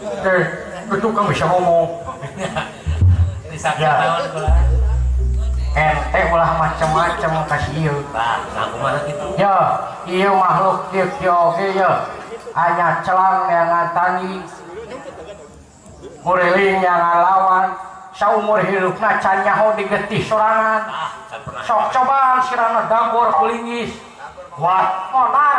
eh itu kan bisa ngomong ya. tahun ente eh, ulah macam-macam kasih mana gitu? ya iya makhluk dia oke ya hanya celang yang ngatani muriling yang ngalawan seumur hidupnya can nyaho digetih sorangan ah, kan sok cobaan sirana dagor kulingis wat monar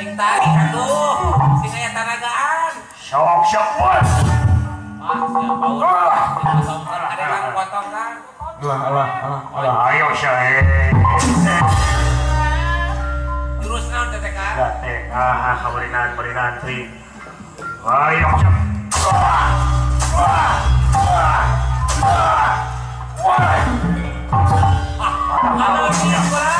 sing tadi aduh sing aya tanagaan sok sok bos ada yang potong kan alah alah alah ayo saya jurus naon teh kan teh ah, ah kabarinan barinan teuing ayo wah wah wah wah wah wah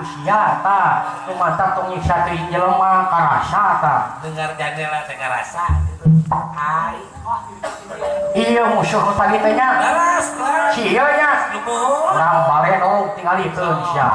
usiata mata tong satu jelema karasa ta dengar jadilah teh karasa gitu? iya musuh tadi teh nya si iya nya urang bare dong oh, tinggal itu oh. sia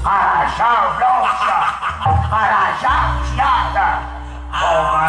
karasa dong sia karasa sia ta Oh,